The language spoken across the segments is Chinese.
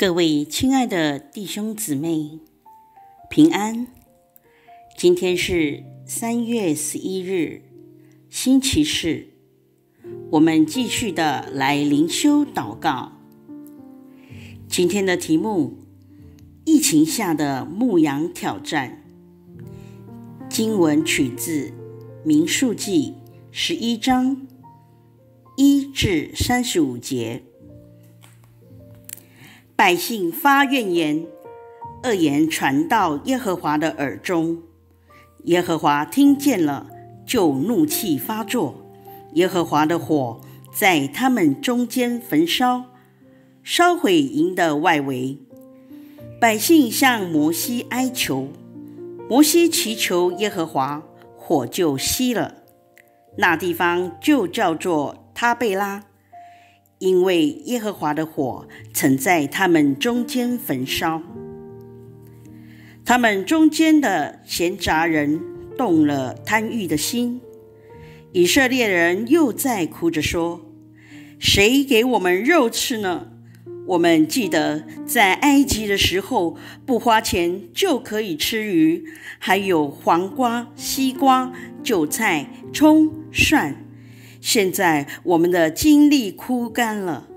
各位亲爱的弟兄姊妹，平安！今天是三月十一日，星期四。我们继续的来灵修祷告。今天的题目：疫情下的牧羊挑战。经文取自《民数记》十一章一至三十五节。百姓发怨言，恶言传到耶和华的耳中。耶和华听见了，就怒气发作。耶和华的火在他们中间焚烧，烧毁营的外围。百姓向摩西哀求，摩西祈求耶和华，火就熄了。那地方就叫做他贝拉。因为耶和华的火曾在他们中间焚烧，他们中间的闲杂人动了贪欲的心。以色列人又在哭着说：“谁给我们肉吃呢？我们记得在埃及的时候，不花钱就可以吃鱼，还有黄瓜、西瓜、韭菜、葱、蒜。”现在我们的精力枯干了，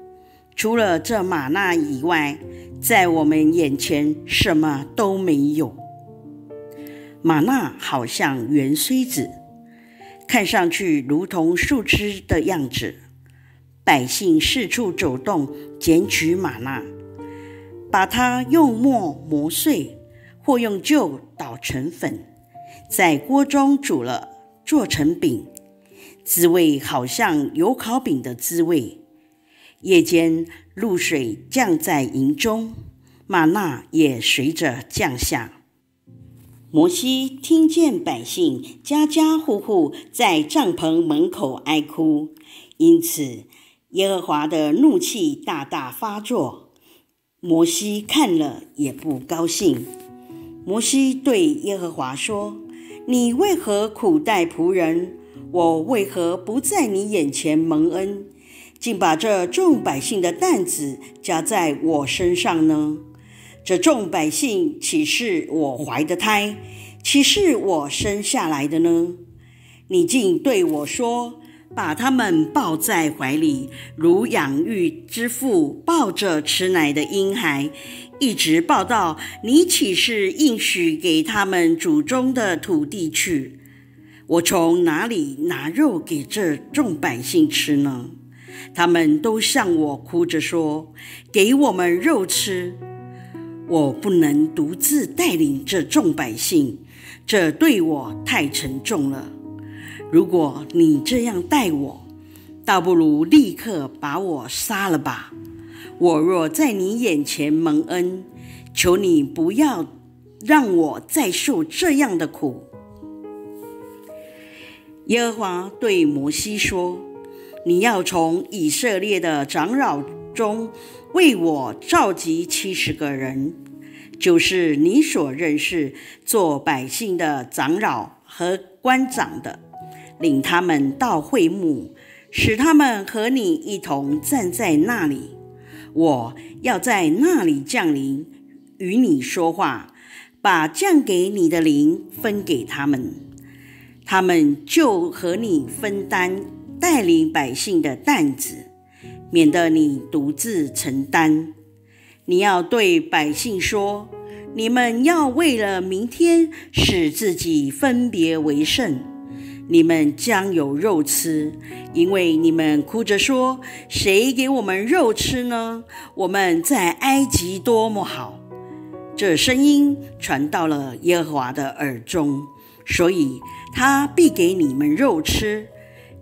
除了这玛纳以外，在我们眼前什么都没有。玛纳好像圆锥子，看上去如同树枝的样子。百姓四处走动，捡取玛纳，把它用磨磨碎，或用臼捣成粉，在锅中煮了，做成饼。滋味好像油烤饼的滋味。夜间露水降在营中，玛纳也随着降下。摩西听见百姓家家户户在帐篷门口哀哭，因此耶和华的怒气大大发作。摩西看了也不高兴。摩西对耶和华说：“你为何苦待仆人？”我为何不在你眼前蒙恩，竟把这众百姓的担子加在我身上呢？这众百姓岂是我怀的胎，岂是我生下来的呢？你竟对我说，把他们抱在怀里，如养育之父抱着吃奶的婴孩，一直抱到你岂是应许给他们祖宗的土地去？我从哪里拿肉给这众百姓吃呢？他们都向我哭着说：“给我们肉吃。”我不能独自带领这众百姓，这对我太沉重了。如果你这样待我，倒不如立刻把我杀了吧。我若在你眼前蒙恩，求你不要让我再受这样的苦。耶和华对摩西说：“你要从以色列的长老中为我召集七十个人，就是你所认识做百姓的长老和官长的，领他们到会幕，使他们和你一同站在那里。我要在那里降临，与你说话，把降给你的灵分给他们。”他们就和你分担带领百姓的担子，免得你独自承担。你要对百姓说：你们要为了明天使自己分别为圣。你们将有肉吃，因为你们哭着说：谁给我们肉吃呢？我们在埃及多么好！这声音传到了耶和华的耳中。所以，他必给你们肉吃。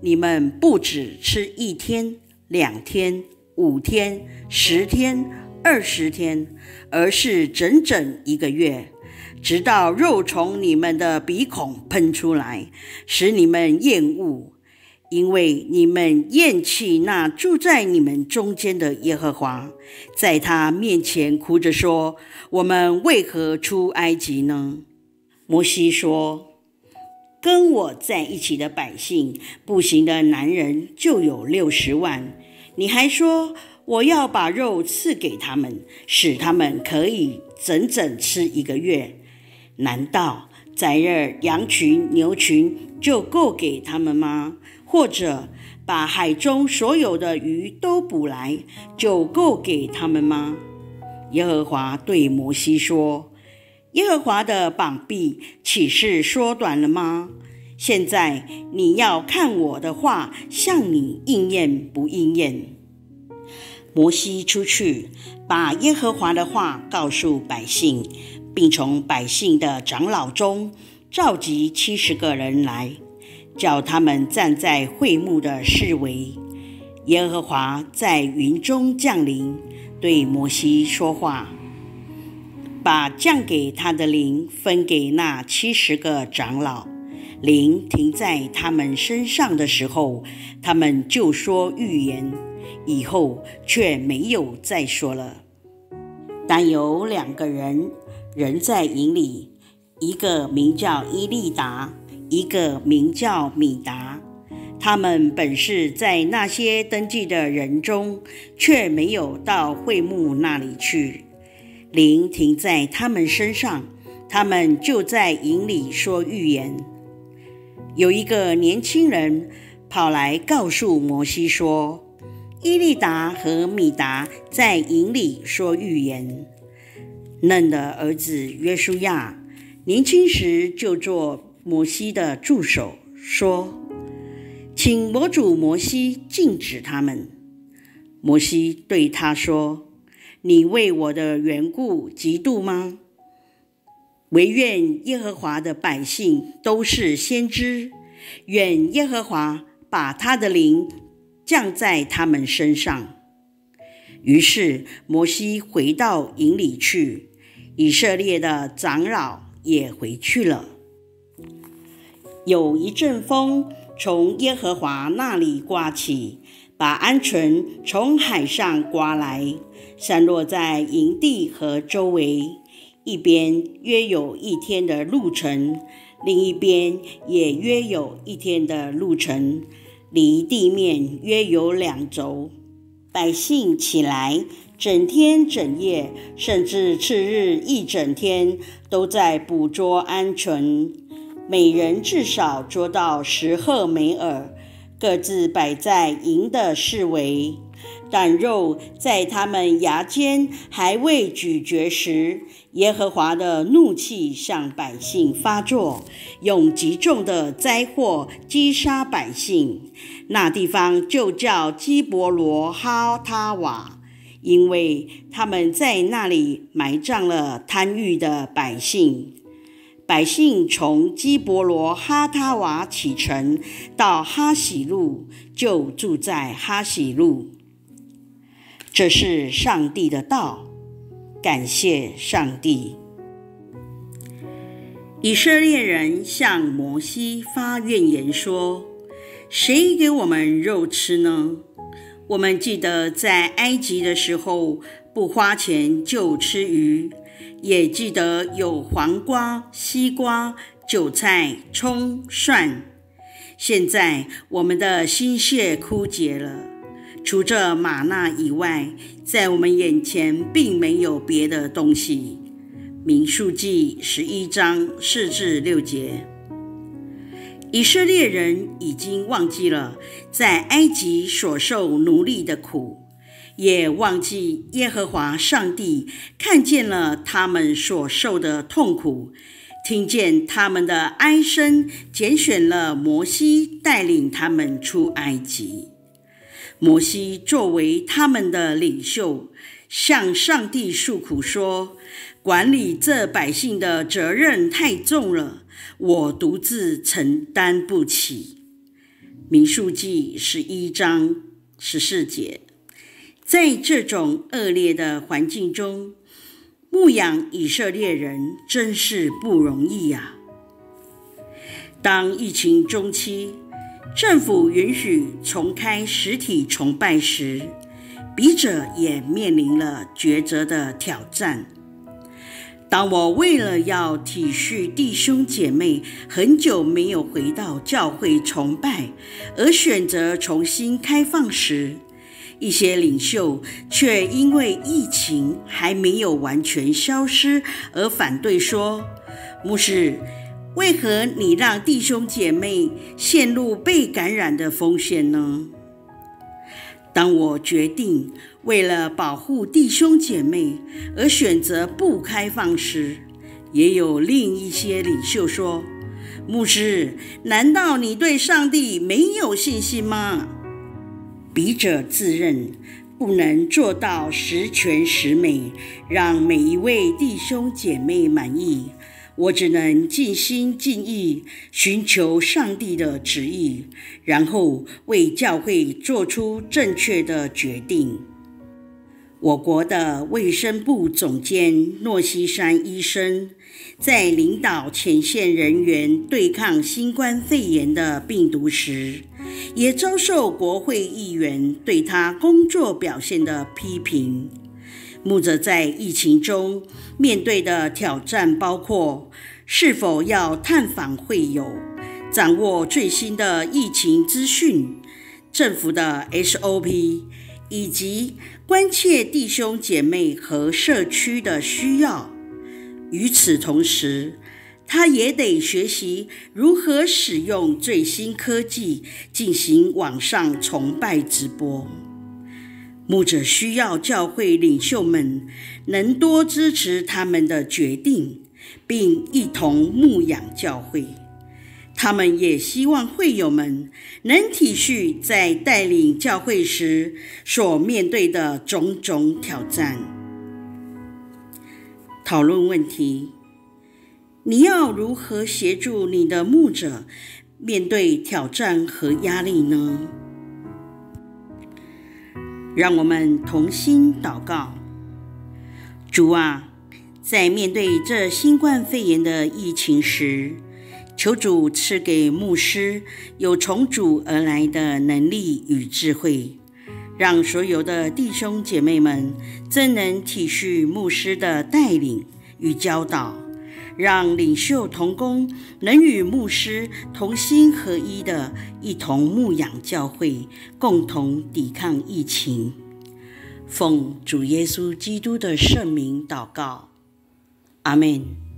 你们不只吃一天、两天、五天、十天、二十天，而是整整一个月，直到肉从你们的鼻孔喷出来，使你们厌恶，因为你们厌弃那住在你们中间的耶和华，在他面前哭着说：“我们为何出埃及呢？”摩西说。跟我在一起的百姓，步行的男人就有六十万。你还说我要把肉赐给他们，使他们可以整整吃一个月。难道宰日羊群、牛群就够给他们吗？或者把海中所有的鱼都捕来，就够给他们吗？耶和华对摩西说：“耶和华的膀臂岂是缩短了吗？现在你要看我的话向你应验不应验。”摩西出去，把耶和华的话告诉百姓，并从百姓的长老中召集七十个人来，叫他们站在会幕的四围。耶和华在云中降临。对摩西说话，把降给他的灵分给那七十个长老。灵停在他们身上的时候，他们就说预言，以后却没有再说了。但有两个人仍在营里，一个名叫伊利达，一个名叫米达。他们本是在那些登记的人中，却没有到会幕那里去。灵停在他们身上，他们就在营里说预言。有一个年轻人跑来告诉摩西说：“伊利达和米达在营里说预言。”嫩的儿子约书亚年轻时就做摩西的助手，说。请魔主摩西禁止他们。摩西对他说：“你为我的缘故嫉妒吗？唯愿耶和华的百姓都是先知，愿耶和华把他的灵降在他们身上。”于是摩西回到营里去，以色列的长老也回去了。有一阵风。从耶和华那里刮起，把鹌鹑从海上刮来，散落在营地和周围。一边约有一天的路程，另一边也约有一天的路程，离地面约有两轴。百姓起来，整天整夜，甚至次日一整天，都在捕捉鹌鹑。每人至少捉到十鹤梅尔，各自摆在银的四围。但肉在他们牙间还未咀嚼时，耶和华的怒气向百姓发作，用极重的灾祸击杀百姓。那地方就叫基伯罗哈塔瓦，因为他们在那里埋葬了贪欲的百姓。百姓从基伯罗哈塔瓦启程，到哈喜路，就住在哈喜路。这是上帝的道，感谢上帝。以色列人向摩西发怨言说：“谁给我们肉吃呢？我们记得在埃及的时候，不花钱就吃鱼。”也记得有黄瓜、西瓜、韭菜、葱、蒜。现在我们的心血枯竭了，除这玛纳以外，在我们眼前并没有别的东西。民数记十一章四至六节，以色列人已经忘记了在埃及所受奴隶的苦。也忘记耶和华上帝看见了他们所受的痛苦，听见他们的哀声，拣选了摩西带领他们出埃及。摩西作为他们的领袖，向上帝诉苦说：“管理这百姓的责任太重了，我独自承担不起。”民数记十一章十四节。在这种恶劣的环境中，牧养以色列人真是不容易呀。当疫情中期，政府允许重开实体崇拜时，笔者也面临了抉择的挑战。当我为了要体恤弟兄姐妹很久没有回到教会崇拜，而选择重新开放时，一些领袖却因为疫情还没有完全消失而反对说：“牧师，为何你让弟兄姐妹陷入被感染的风险呢？”当我决定为了保护弟兄姐妹而选择不开放时，也有另一些领袖说：“牧师，难道你对上帝没有信心吗？”笔者自认不能做到十全十美，让每一位弟兄姐妹满意。我只能尽心尽意寻求上帝的旨意，然后为教会做出正确的决定。我国的卫生部总监诺西山医生在领导前线人员对抗新冠肺炎的病毒时，也遭受国会议员对他工作表现的批评。牧者在疫情中面对的挑战包括：是否要探访会友、掌握最新的疫情资讯、政府的 SOP，以及关切弟兄姐妹和社区的需要。与此同时，他也得学习如何使用最新科技进行网上崇拜直播。牧者需要教会领袖们能多支持他们的决定，并一同牧养教会。他们也希望会友们能体恤在带领教会时所面对的种种挑战。讨论问题：你要如何协助你的牧者面对挑战和压力呢？让我们同心祷告，主啊，在面对这新冠肺炎的疫情时，求主赐给牧师有从主而来的能力与智慧，让所有的弟兄姐妹们真能体恤牧师的带领与教导。让领袖同工能与牧师同心合一的，一同牧养教会，共同抵抗疫情。奉主耶稣基督的圣名祷告，阿门。